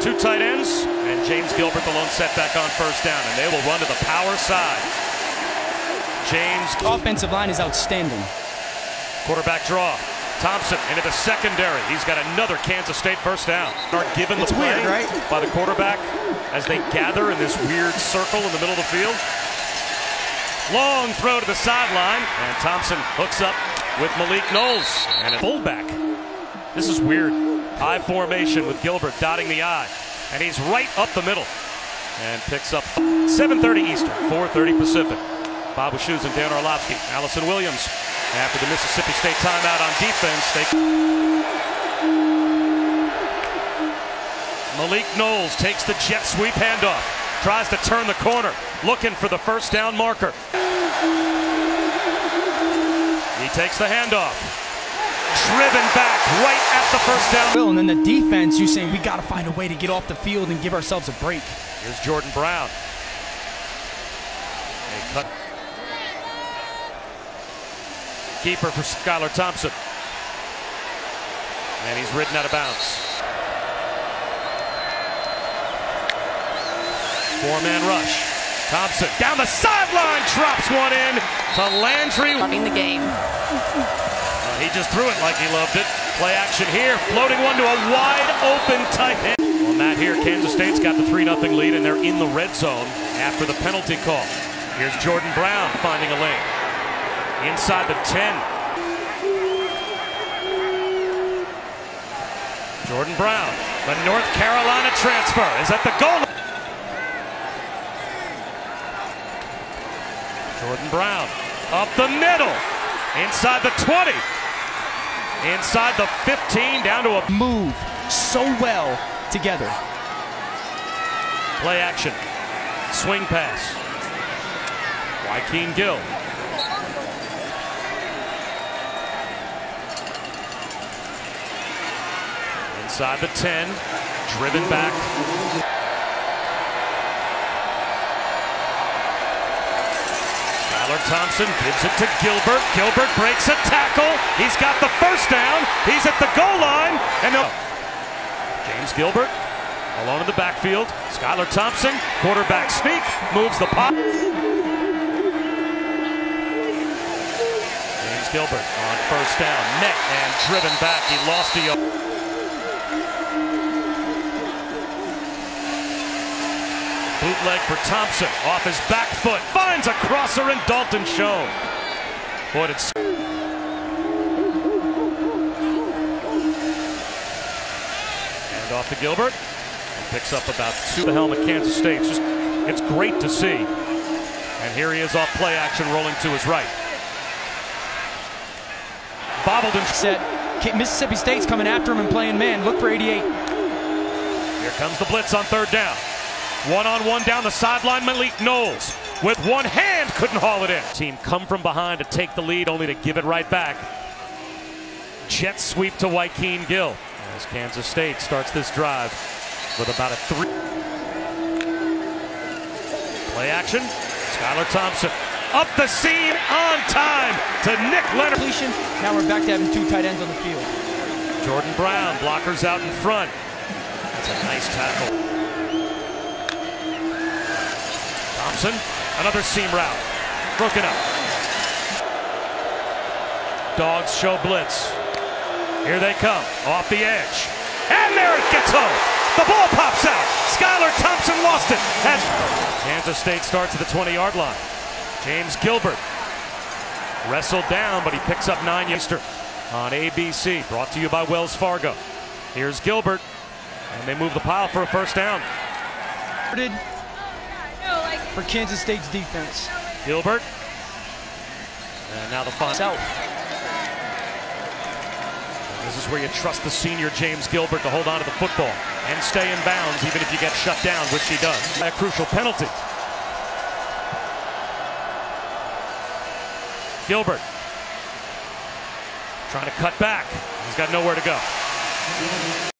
Two tight ends, and James Gilbert the lone setback on first down, and they will run to the power side. James. Offensive line is outstanding. Quarterback draw. Thompson into the secondary. He's got another Kansas State first down. Are given the It's play weird, right? by the quarterback as they gather in this weird circle in the middle of the field. Long throw to the sideline, and Thompson hooks up with Malik Knowles and a fullback. This is weird. I formation with Gilbert dotting the I, and he's right up the middle and picks up 7:30 Eastern, 4:30 Pacific. Bob Wischusen and Dan Orlovsky, Allison Williams. After the Mississippi State timeout on defense, they Malik Knowles takes the jet sweep handoff, tries to turn the corner, looking for the first down marker. He takes the handoff, driven back right at the first down. Will, and then the defense, you saying we got to find a way to get off the field and give ourselves a break. Here's Jordon Brown. A cut. Keeper for Skylar Thompson. And he's ridden out of bounds. Four-man rush. Thompson down the sideline, drops one in to Landry. Loving the game. He just threw it like he loved it. Play action here, floating one to a wide open tight end. On that here, Kansas State's got the 3 0 lead, and they're in the red zone after the penalty call. Here's Jordon Brown finding a lane. Inside the 10. Jordon Brown, the North Carolina transfer, is at the goal. Jordon Brown up the middle, inside the 20, inside the 15, down to a Move so well together. play action, swing pass. Wykeen Gill. Inside the 10, driven back. Skylar Thompson gives it to Gilbert. Gilbert breaks a tackle. He's got the first down. He's at the goal line. And they'll- James Gilbert alone in the backfield. Skylar Thompson, quarterback sneak, moves the pop. James Gilbert on first down, met and driven back. He lost a Bootleg for Thompson off his back foot, finds a crosser and Dalton Schoen. Boy, it's and off to Gilbert. Picks up about two. The helm helmet, Kansas State. It's just, it's great to see. And here he is off play action, rolling to his right. Bobbled and Set. Mississippi State's coming after him and playing man. Look for 88. Here comes the blitz on third down. One on one down the sideline, Malik Knowles. With one hand, couldn't haul it in. Team come from behind to take the lead, only to give it right back. Jet sweep to Wykeen Gill as Kansas State starts this drive with about a three. Play action. Skylar Thompson up the seam on time to Nick Lenners. Now we're back to having two tight ends on the field. Jordon Brown, blockers out in front. That's a nice tackle. Thompson, another seam route. Broken up. Dogs show blitz. Here they come, off the edge. And there it gets home. The ball pops out. Skylar Thompson lost it. As Kansas State starts at the 20-yard line. James Gilbert wrestled down, but he picks up nine Easter on ABC. Brought to you by Wells Fargo. Here's Gilbert, and they move the pile for a first down. Started For Kansas State's defense. Gilbert, and now the final. South. This is where you trust the senior James Gilbert to hold on to the football and stay in bounds, even if you get shut down, which he does. A crucial penalty. Gilbert trying to cut back. He's got nowhere to go.